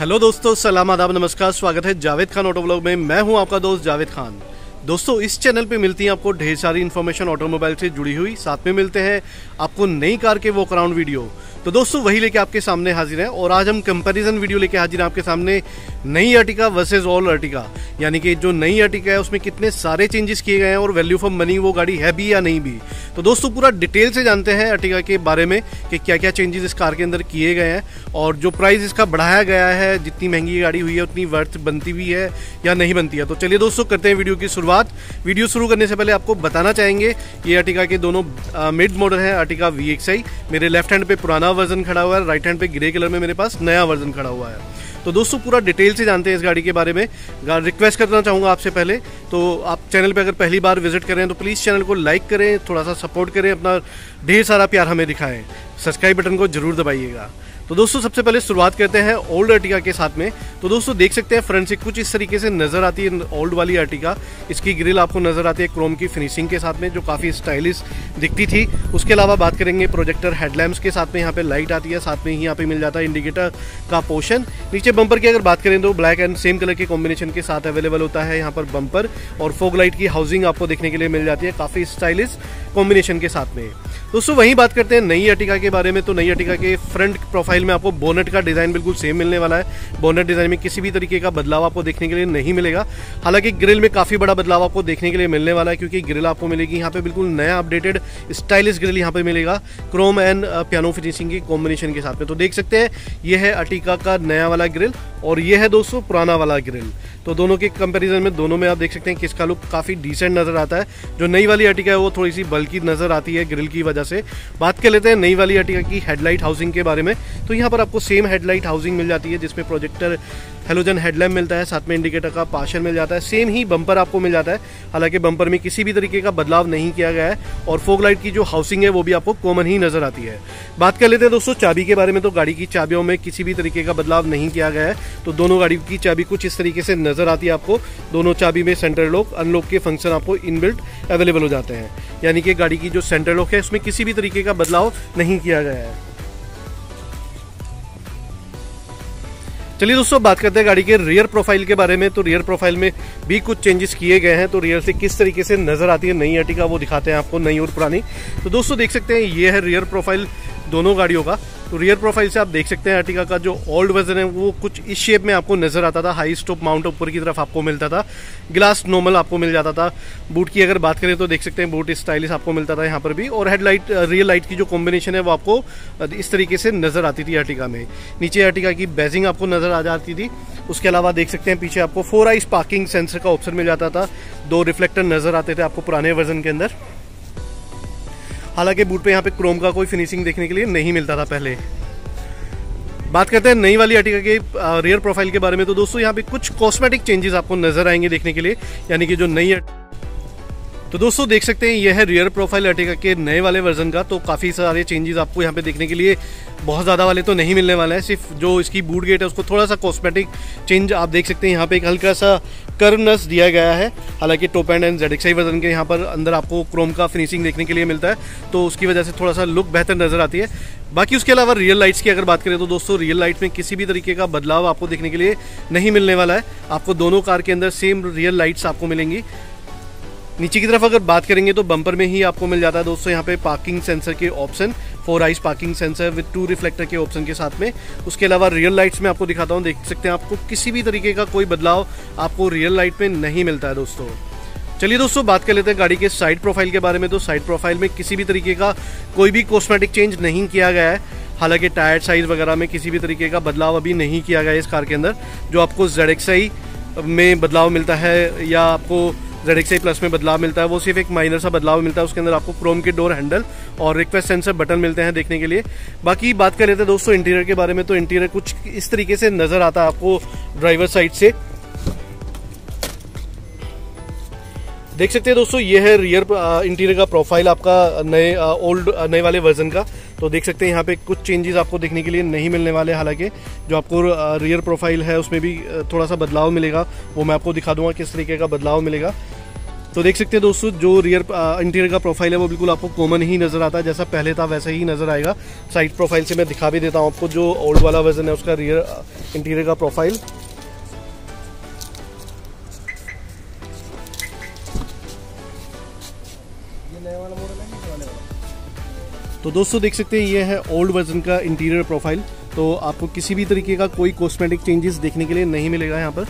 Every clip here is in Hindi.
हेलो दोस्तों, सलाम आदाब, नमस्कार, स्वागत है जावेद खान ऑटो ब्लॉग में। मैं हूँ आपका दोस्त जावेद खान। दोस्तों, इस चैनल पे मिलती है आपको ढेर सारी इन्फॉर्मेशन ऑटोमोबाइल से जुड़ी हुई। साथ में मिलते हैं आपको नई कार के वो क्राउंड वीडियो तो दोस्तों, वही लेके आपके सामने हाजिर है और आज हम कंपैरिजन वीडियो लेके हाजिर हैं आपके सामने नई अर्टिका वर्सेज ऑल अर्टिका यानी कि जो नई अर्टिका है, उसमें कितने सारे चेंजेस किए गए हैं और वैल्यू फॉर मनी वो गाड़ी है भी या नहीं भी। तो दोस्तों, पूरा डिटेल से जानते हैं अर्टिका के बारे में कि क्या क्या चेंजेस इस कार के अंदर किए गए हैं और जो प्राइस इसका बढ़ाया गया है, जितनी महँगी गाड़ी हुई है, उतनी वर्थ बनती भी है या नहीं बनती है। तो चलिए दोस्तों, करते हैं वीडियो की शुरुआत। वीडियो शुरू करने से पहले आपको बताना चाहेंगे ये अर्टिका के दोनों मिड मॉडल है अर्टिका वी मेरे लेफ़्ट हैंड पे पुराना वर्जन खड़ा हुआ है राइट हैंड पे ग्रे कलर में मेरे पास नया वर्जन खड़ा हुआ है। तो दोस्तों, पूरा डिटेल से जानते हैं इस गाड़ी के बारे में। रिक्वेस्ट करना चाहूँगा आपसे पहले तो आप चैनल पे अगर पहली बार विज़िट करें तो प्लीज़ चैनल को लाइक करें, थोड़ा सा सपोर्ट करें, अपना ढेर सारा प्यार हमें दिखाएँ। सब्सक्राइब बटन को ज़रूर दबाइएगा। तो दोस्तों, सबसे पहले शुरुआत करते हैं ओल्ड अर्टिका के साथ में। तो दोस्तों, देख सकते हैं फ्रंट से कुछ इस तरीके से नज़र आती है ओल्ड वाली अर्टिका इसकी ग्रिल आपको नज़र आती है क्रोम की फिनिशिंग के साथ में, जो काफ़ी स्टाइलिश दिखती थी। उसके अलावा बात करेंगे प्रोजेक्टर हेडलैम्प्स के साथ में, यहाँ पे लाइट आती है, साथ में ही यहाँ पे मिल जाता है इंडिकेटर का पोर्शन नीचे बंपर की अगर बात करें तो ब्लैक एंड सेम कलर के कॉम्बिनेशन के साथ अवेलेबल होता है यहाँ पर बंपर और फोग लाइट की हाउसिंग आपको देखने के लिए मिल जाती है, काफ़ी स्टाइलिश कॉम्बिनेशन के साथ में। दोस्तों, वही बात करते हैं नई अर्टिका के बारे में। तो नई अर्टिका के फ्रंट प्रोफ़ाइल में आपको बोनेट का डिज़ाइन बिल्कुल सेम मिलने वाला है। बोनेट डिज़ाइन में किसी भी तरीके का बदलाव आपको देखने के लिए नहीं मिलेगा। हालाँकि ग्रिल में काफ़ी बड़ा बदलाव आपको देखने के लिए मिलने वाला है, क्योंकि ग्रिल आपको मिलेगी यहाँ पे बिल्कुल नया अपडेटेड स्टाइलिश ग्रिल यहाँ पे मिलेगा क्रोम एंड पियानो फिनिशिंग की कॉम्बिनेशन के साथ में। तो देख सकते हैं, ये है अर्टिका का नया वाला ग्रिल और ये है दोस्तों पुराना वाला ग्रिल। तो दोनों के कंपैरिजन में दोनों में आप देख सकते हैं किसका लुक काफ़ी डिसेंट नज़र आता है। जो नई वाली अर्टिका है, वो थोड़ी सी बल्कि नज़र आती है ग्रिल की वजह से। बात कर लेते हैं नई वाली अर्टिका की हेडलाइट हाउसिंग के बारे में। तो यहाँ पर आपको सेम हेडलाइट हाउसिंग मिल जाती है, जिसमें प्रोजेक्टर हेलोजन हेडलैम्प मिलता है, साथ में इंडिकेटर का पार्शल मिल जाता है। सेम ही बम्पर आपको मिल जाता है। हालाँकि बम्पर में किसी भी तरीके का बदलाव नहीं किया गया है और फोक लाइट की जो हाउसिंग है, वो भी आपको कॉमन ही नज़र आती है। बात कर लेते हैं दोस्तों, चाबी के बारे में। तो गाड़ी की चाबियों में किसी भी तरीके का बदलाव नहीं किया गया है। तो दोनों गाड़ी की चाबी कुछ इस तरीके से नज़र आती है आपको। दोनों चाबी में सेंटर लॉक अनलॉक के फ़ंक्शन आपको इनबिल्ट अवेलेबल हो जाते हैं। यानी कि गाड़ी की जो सेंटर लॉक है, उसमें किसी भी तरीके का बदलाव नहीं किया गया है। चलिए दोस्तों, बात करते हैं गाड़ी के रियर प्रोफ़ाइल के बारे में। तो रियर प्रोफ़ाइल में भी कुछ चेंजेस किए गए हैं। तो रियर से किस तरीके से नज़र आती है नई अटिका वो दिखाते हैं आपको, नई और पुरानी। तो दोस्तों, देख सकते हैं, ये है रियर प्रोफ़ाइल दोनों गाड़ियों का। तो रियर प्रोफ़ाइल से आप देख सकते हैं अर्टिका का जो ओल्ड वर्जन है, वो कुछ इस शेप में आपको नज़र आता था। हाई स्टॉप माउंट ऊपर की तरफ़ आपको मिलता था। ग्लास नॉर्मल आपको मिल जाता था। बूट की अगर बात करें तो देख सकते हैं बूट स्टाइलिश आपको मिलता था यहाँ पर भी। और हेडलाइट रियल लाइट की जो कॉम्बिनेशन है, वो आपको इस तरीके से नज़र आती थी अर्टिका में। नीचे अर्टिका की बैजिंग आपको नज़र आ जाती थी। उसके अलावा देख सकते हैं पीछे आपको फोर आइस पार्किंग सेंसर का ऑप्शन मिल जाता था। दो रिफ्लेक्टर नज़र आते थे आपको पुराने वर्जन के अंदर। हालाँकि बूट पे यहाँ पे क्रोम का कोई फिनिशिंग देखने के लिए नहीं मिलता था पहले। बात करते हैं नई वाली अटिका के रियर प्रोफ़ाइल के बारे में। तो दोस्तों, यहाँ पे कुछ कॉस्मेटिक चेंजेस आपको नज़र आएँगे देखने के लिए। यानी कि जो नई तो दोस्तों, देख सकते हैं, यह है रियर प्रोफ़ाइल अर्टिका के नए वाले वर्जन का। तो काफ़ी सारे चेंजेस आपको यहाँ पे देखने के लिए बहुत ज़्यादा वाले तो नहीं मिलने वाले हैं। सिर्फ़ जो इसकी बूट गेट है, उसको थोड़ा सा कॉस्मेटिक चेंज आप देख सकते हैं। यहाँ पे एक हल्का सा कर्वनेस दिया गया है। हालाँकि top end and Z version के यहाँ पर अंदर आपको क्रोम का फिनिशिंग देखने के लिए मिलता है। तो उसकी वजह से थोड़ा सा लुक बेहतर नज़र आती है। बाकी उसके अलावा रियल लाइट्स की अगर बात करें तो दोस्तों रियल लाइट में किसी भी तरीके का बदलाव आपको देखने के लिए नहीं मिलने वाला है। आपको दोनों कार के अंदर सेम रियल लाइट्स आपको मिलेंगी। नीचे की तरफ़ अगर बात करेंगे तो बम्पर में ही आपको मिल जाता है दोस्तों, यहाँ पे पार्किंग सेंसर के option four eyes parking sensor with two reflector के ऑप्शन के साथ में। उसके अलावा रियल लाइट्स में आपको दिखाता हूँ, देख सकते हैं आपको किसी भी तरीके का कोई बदलाव आपको रियल लाइट में नहीं मिलता है दोस्तों। चलिए दोस्तों, बात कर लेते हैं गाड़ी के साइड प्रोफ़ाइल के बारे में। तो साइड प्रोफ़ाइल में किसी भी तरीके का कोई भी कॉस्मेटिक चेंज नहीं किया गया है। हालाँकि टायर साइज़ वगैरह में किसी भी तरीके का बदलाव अभी नहीं किया गया है इस कार के अंदर, जो आपको जेड में बदलाव मिलता है या आपको जेड एक्स प्लस में बदलाव मिलता है। वो सिर्फ़ एक माइनर सा बदलाव मिलता है। उसके अंदर आपको क्रोम के डोर हैंडल और रिक्वेस्ट सेंसर बटन मिलते हैं देखने के लिए। बाकी बात कर लेते हैं दोस्तों इंटीरियर के बारे में तो इंटीरियर कुछ इस तरीके से नज़र आता है आपको ड्राइवर साइड से। देख सकते हैं दोस्तों, ये है रियर इंटीरियर का प्रोफ़ाइल आपका नए ओल्ड नए वाले वर्जन का। तो देख सकते हैं यहाँ पे कुछ चेंजेस आपको देखने के लिए नहीं मिलने वाले हालाँकि जो आपको रियर प्रोफ़ाइल है, उसमें भी थोड़ा सा बदलाव मिलेगा। वो मैं आपको दिखा दूँगा किस तरीके का बदलाव मिलेगा। तो देख सकते हैं दोस्तों, जो रियर इंटीरियर का प्रोफ़ाइल है, वो बिल्कुल आपको कॉमन ही नज़र आता है। जैसा पहले था, वैसा ही नज़र आएगा। साइड प्रोफ़ाइल से मैं दिखा भी देता हूँ आपको, जो ओल्ड वाला वर्जन है, उसका रियर इंटीरियर का प्रोफ़ाइल तो दोस्तों देख सकते हैं, ये है ओल्ड वर्जन का इंटीरियर प्रोफ़ाइल तो आपको किसी भी तरीके का कोई कॉस्मेटिक चेंजेस देखने के लिए नहीं मिलेगा यहाँ पर।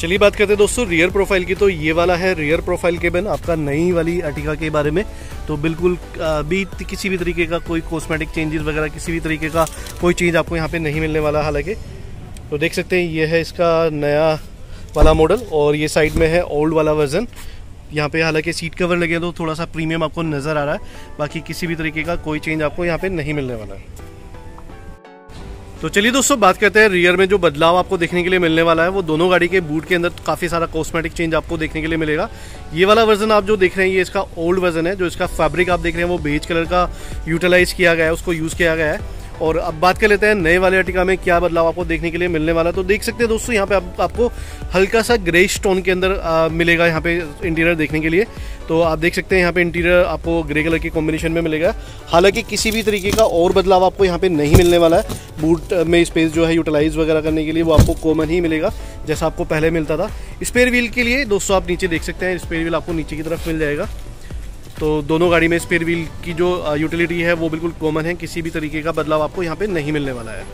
चलिए बात करते हैं दोस्तों रियर प्रोफ़ाइल की। तो ये वाला है रियर प्रोफ़ाइल केबन आपका नई वाली अर्टिका के बारे में। तो बिल्कुल भी किसी भी तरीके का कोई कॉस्मेटिक चेंजेस वगैरह, किसी भी तरीके का कोई चीज़ आपको यहाँ पे नहीं मिलने वाला हालाँकि। तो देख सकते हैं, ये है इसका नया वाला मॉडल और ये साइड में है ओल्ड वाला वर्जन यहाँ पे हालाँकि सीट कवर लगे तो थोड़ा सा प्रीमियम आपको नज़र आ रहा है। बाकी किसी भी तरीके का कोई चेंज आपको यहाँ पे नहीं मिलने वाला है। तो चलिए दोस्तों, बात करते हैं रियर में जो बदलाव आपको देखने के लिए मिलने वाला है। वो दोनों गाड़ी के बूट के अंदर काफ़ी सारा कॉस्मेटिक चेंज आपको देखने के लिए मिलेगा। ये वाला वर्जन आप जो देख रहे हैं, ये इसका ओल्ड वर्जन है। जो इसका फैब्रिक आप देख रहे हैं, वो बेज कलर का यूटिलाइज किया गया है, उसको यूज़ किया गया है। और अब बात कर लेते हैं नए वाले अर्टिका में क्या बदलाव आपको देखने के लिए मिलने वाला है। तो देख सकते हैं दोस्तों यहाँ पे आप, आपको हल्का सा ग्रे स्टोन के अंदर आ, मिलेगा यहाँ पे इंटीरियर देखने के लिए। तो आप देख सकते हैं यहाँ पे इंटीरियर आपको ग्रे कलर के कॉम्बिनेशन में मिलेगा। हालाँकि किसी भी तरीके का और बदलाव आपको यहाँ पे नहीं मिलने वाला है। बूट में स्पेस जो है यूटिलाइज वगैरह करने के लिए वो आपको कॉमन ही मिलेगा जैसा आपको पहले मिलता था। स्पेयर व्हील के लिए दोस्तों आप नीचे देख सकते हैं स्पेयर व्हील आपको नीचे की तरफ़ मिल जाएगा। तो दोनों गाड़ी में स्पेयर व्हील की जो यूटिलिटी है, वो बिल्कुल कॉमन है। किसी भी तरीके का बदलाव आपको यहाँ पे नहीं मिलने वाला है।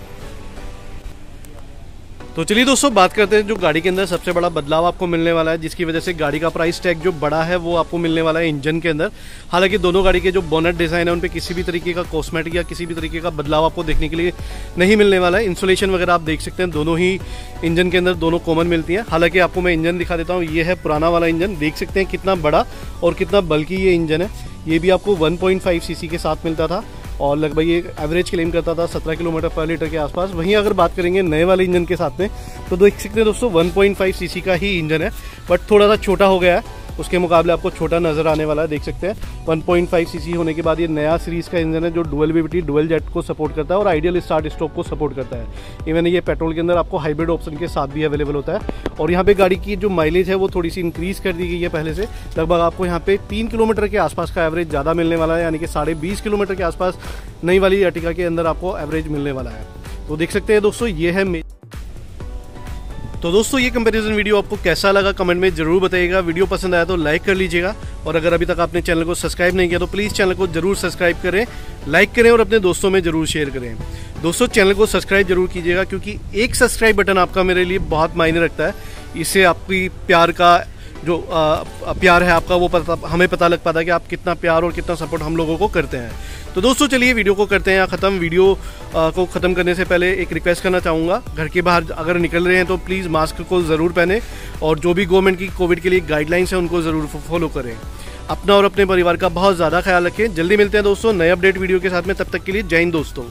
तो चलिए दोस्तों, बात करते हैं जो गाड़ी के अंदर सबसे बड़ा बदलाव आपको मिलने वाला है, जिसकी वजह से गाड़ी का प्राइस टैग जो बड़ा है, वो आपको मिलने वाला है इंजन के अंदर। हालाँकि दोनों गाड़ी के जो बोनट डिज़ाइन है, उन पर किसी भी तरीके का कॉस्मेटिक या किसी भी तरीके का बदलाव आपको देखने के लिए नहीं मिलने वाला है। इंसुलेशन वगैरह आप देख सकते हैं, दोनों ही इंजन के अंदर दोनों कॉमन मिलती हैं। हालाँकि आपको मैं इंजन दिखा देता हूँ, ये है पुराना वाला इंजन देख सकते हैं कितना बड़ा और कितना बल्कि ये इंजन है। ये भी आपको 1.5 सीसी के साथ मिलता था। और लगभग ये एवरेज क्लेम करता था 17 किलोमीटर पर लीटर के आसपास। वहीं अगर बात करेंगे नए वाले इंजन के साथ में तो देख सकते हैं दोस्तों 1.5 सीसी का ही इंजन है बट थोड़ा सा छोटा हो गया है। उसके मुकाबले आपको छोटा नज़र आने वाला है, देख सकते हैं। 1.5 सीसी होने के बाद ये नया सीरीज़ का इंजन है, जो डुअल वीवीटी डुअल जेट को सपोर्ट करता है और आइडियल स्टार्ट स्टॉप को सपोर्ट करता है। इवन ये पेट्रोल के अंदर आपको हाइब्रिड ऑप्शन के साथ भी अवेलेबल होता है। और यहाँ पे गाड़ी की जो माइलेज है, वो थोड़ी सी इंक्रीज़ कर दी गई है पहले से। लगभग आपको यहाँ पे तीन किलोमीटर के आसपास का एवरेज ज़्यादा मिलने वाला है, यानी कि साढ़े बीस किलोमीटर के आसपास नई वाली अर्टिका के अंदर आपको एवरेज मिलने वाला है। तो देख सकते हैं दोस्तों, ये है तो दोस्तों, ये कंपैरिजन वीडियो आपको कैसा लगा कमेंट में ज़रूर बताइएगा। वीडियो पसंद आया तो लाइक कर लीजिएगा। और अगर अभी तक आपने चैनल को सब्सक्राइब नहीं किया तो प्लीज़ चैनल को ज़रूर सब्सक्राइब करें लाइक करें और अपने दोस्तों में ज़रूर शेयर करें। दोस्तों चैनल को सब्सक्राइब ज़रूर कीजिएगा, क्योंकि एक सब्सक्राइब बटन आपका मेरे लिए बहुत मायने रखता है। इससे आपकी प्यार का जो प्यार है आपका, वो पता, हमें पता लग पाता है कि आप कितना प्यार और कितना सपोर्ट हम लोगों को करते हैं। तो दोस्तों, चलिए वीडियो को करते हैं ख़त्म। वीडियो को ख़त्म करने से पहले एक रिक्वेस्ट करना चाहूँगा। घर के बाहर अगर निकल रहे हैं तो प्लीज़ मास्क को ज़रूर पहने और जो भी गवर्नमेंट की कोविड के लिए गाइडलाइंस हैं, उनको ज़रूर फॉलो करें। अपना और अपने परिवार का बहुत ज़्यादा ख्याल रखें। जल्दी मिलते हैं दोस्तों, नए अपडेट वीडियो के साथ में। तब तक के लिए जय हिंद दोस्तों।